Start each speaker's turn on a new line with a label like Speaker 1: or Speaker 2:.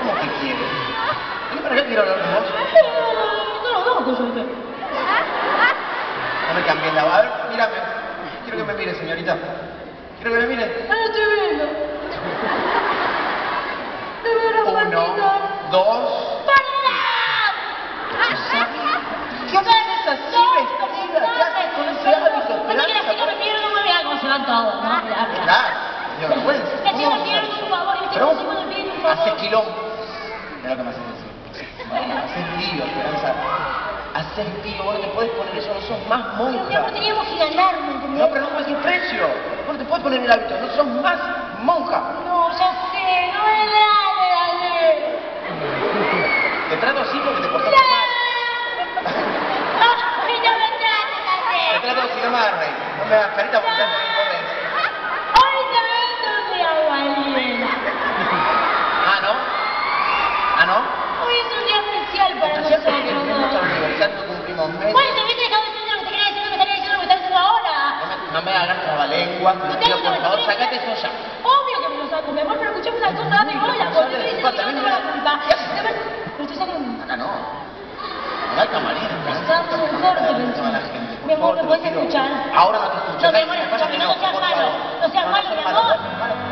Speaker 1: ¿Cómo que quieres? ¿Y para qué quiero hablar con vos?
Speaker 2: No, no, no, cosa usted.
Speaker 1: No me cambies la A ver, mírame. Quiero que me mire, señorita. Quiero que me mire.
Speaker 2: Ah, estoy viendo.
Speaker 1: Uno, dos. ¿Qué haces así, vestida? ¿Qué haces con ese hábito,
Speaker 2: Cuando que la
Speaker 1: Esperanza?
Speaker 2: chica me pide, no me vea cómo se van todos, ¿no? Mirá, mirá.
Speaker 1: Claro, dio vergüenza.
Speaker 2: La chica me
Speaker 1: ¿Cómo
Speaker 2: pide
Speaker 1: vas a hacer
Speaker 2: un favor, y
Speaker 1: Pero
Speaker 2: la chica
Speaker 1: haces quilombo. Mira lo que me haces decir. Haces lío, Esperanza. Haces lío, vos no te puedes poner eso, no sos más
Speaker 2: Pero mi amor,
Speaker 1: monja.
Speaker 2: teníamos que ganar, ¿me entendés?
Speaker 1: No, pero no cualquier precio. Vos no te puedes poner el hábito, no sos más monja.
Speaker 2: No, ya sé, no me dale, dale.
Speaker 1: Te trato así porque te portaste mal.
Speaker 2: Que no me trates
Speaker 1: Te
Speaker 2: así.
Speaker 1: trato así, no me hagas reír. No me hagas carita porque
Speaker 2: te
Speaker 1: No por favor,
Speaker 2: trabalenguas.
Speaker 1: sacate eso ya.
Speaker 2: Obvio que me lo saco, mi amor, pero escuchame una cosa, dame bola, porque te dicen que yo tengo la culpa. De ver- Pero estoy saliendo.
Speaker 1: Acá no. Camarín.
Speaker 2: Mi amor, ¿me puedes escuchar?
Speaker 1: Ahora no te escucho.
Speaker 2: No, mi amor, escúchame, no seas malo. No seas malo, mi
Speaker 3: amor.